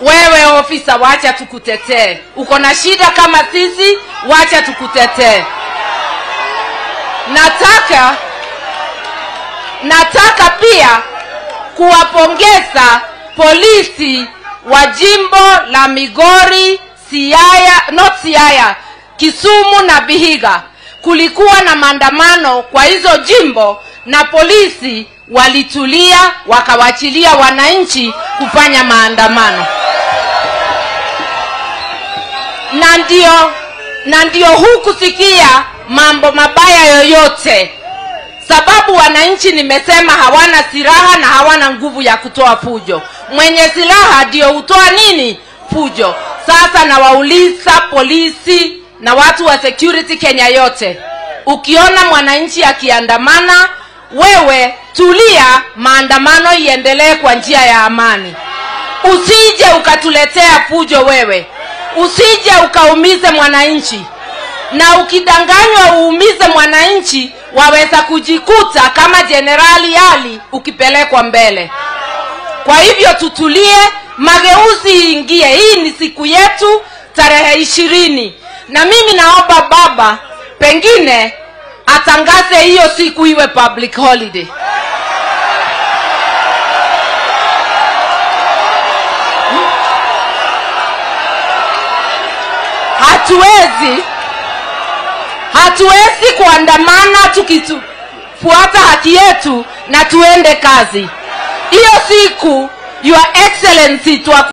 wewe ofisa wacha tukutetee. Uko na shida kama sisi wacha tukutetee. Nataka nataka pia kuwapongeza polisi wa jimbo la migori siaya not siaya kisumu na vihiga kulikuwa na maandamano kwa hizo jimbo na polisi walitulia wakawachilia wananchi kufanya maandamano na ndio na ndio hukusikia mambo mabaya yoyote. Sababu wananchi nimesema hawana silaha na hawana nguvu ya kutoa fujo. Mwenye silaha ndio hutoa nini? Fujo. Sasa nawauliza polisi na watu wa security kenya yote. Ukiona mwananchi akiandamana wewe tulia maandamano iendelee kwa njia ya amani. Usije ukatuletea fujo wewe usije ukaumize mwananchi. Na ukidanganywa uumize mwananchi waweza kujikuta kama jenerali ali ukipelekwa mbele. Kwa hivyo tutulie mageuzi ingie. Hii ni siku yetu tarehe ishirini. Na mimi naomba baba pengine atangaze hiyo siku iwe public holiday hatuwezi. Hatuwezi kuandamana tukifuata haki yetu na tuende kazi. Hiyo siku your excellency